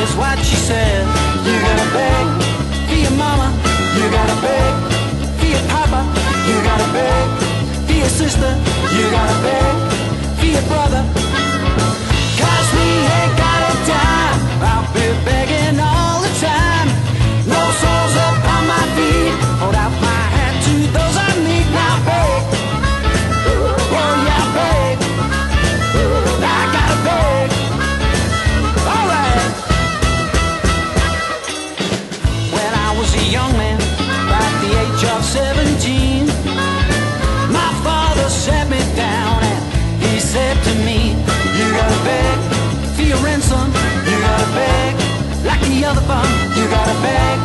is what she said. You gotta beg for your mama. You gotta beg for your papa. You gotta beg for your sister. You gotta beg. 17. My father sat me down and he said to me, You gotta beg for your ransom. You gotta beg like the other bum. You gotta beg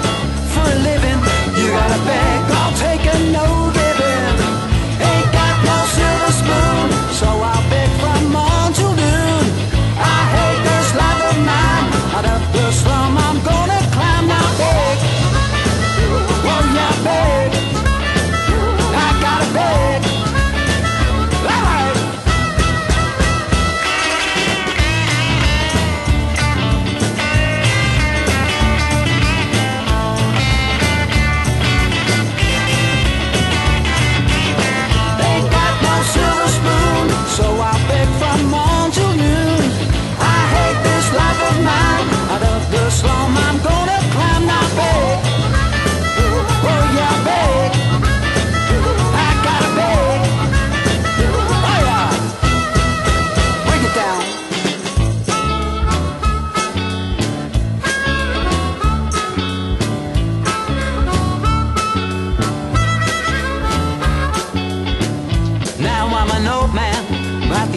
for a living. You gotta beg.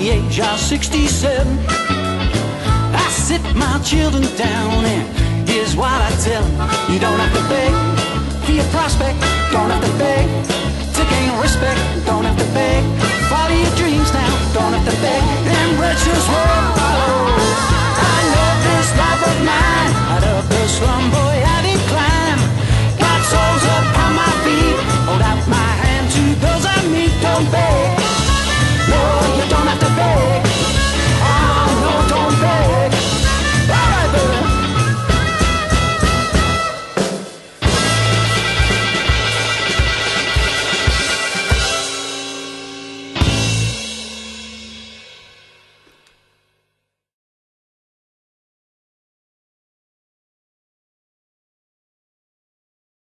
the age of 67. I sit my children down and here's what I tell them. You don't have to beg for your prospect, don't have to beg to gain respect, don't have